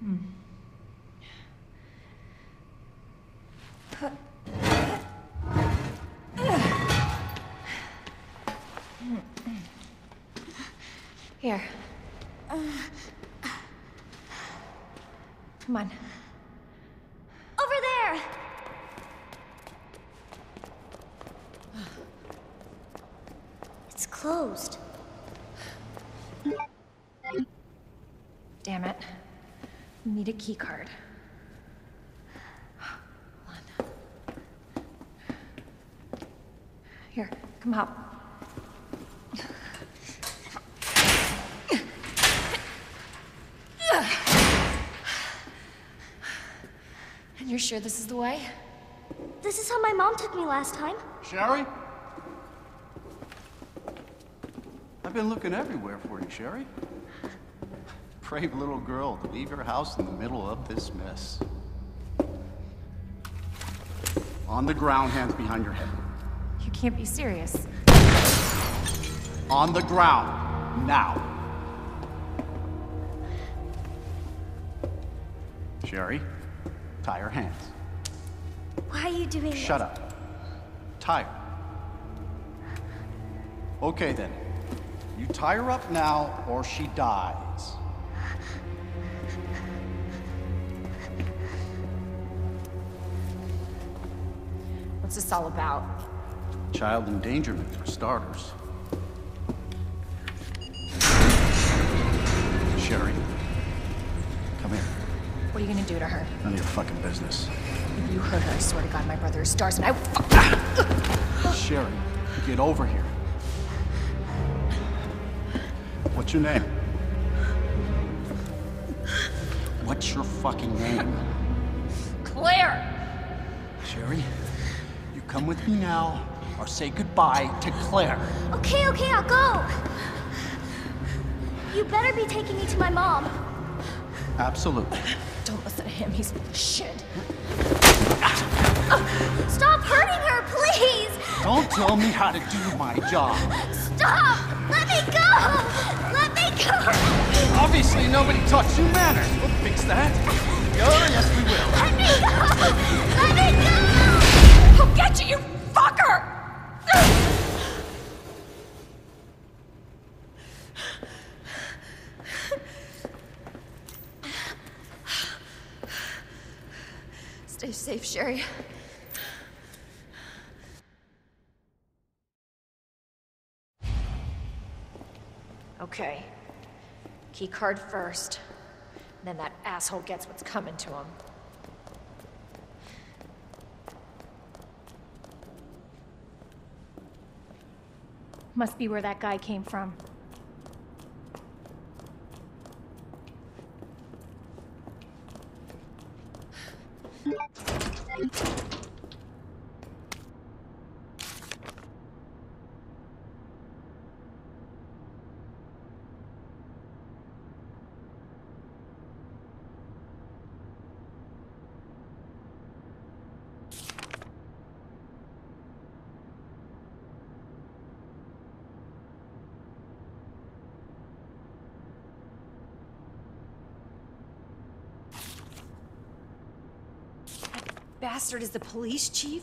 Hmm. Here. Come on. Over there! It's closed. Damn it. Need a key card. Hold. Here, come help. And you're sure this is the way? This is how my mom took me last time. Sherry? I've been looking everywhere for you, Sherry. Brave little girl to leave your house in the middle of this mess. On the ground, hands behind your head. You can't be serious. On the ground, now. Sherry, tie her hands. Why are you doing this? Shut up. Tie her. Okay then. You tie her up now, or she dies. What's this all about? Child endangerment, for starters. Sherry, come here. What are you gonna do to her? None of your fucking business. If you hurt her, I swear to God, my brother is stars and I fuck. Sherry, get over here. What's your name? What's your fucking name? Claire! Sherry, come with me now, or say goodbye to Claire. Okay, okay, I'll go. You better be taking me to my mom. Absolutely. Don't listen to him, he's full of shit. Stop hurting her, please! Don't tell me how to do my job. Stop! Let me go! Let me go! Obviously, nobody taught you manners. We'll fix that. Oh, yes, Stay safe, Sherry. Okay. Key card first. Then that asshole gets what's coming to him. Must be where that guy came from. bastard is the police chief?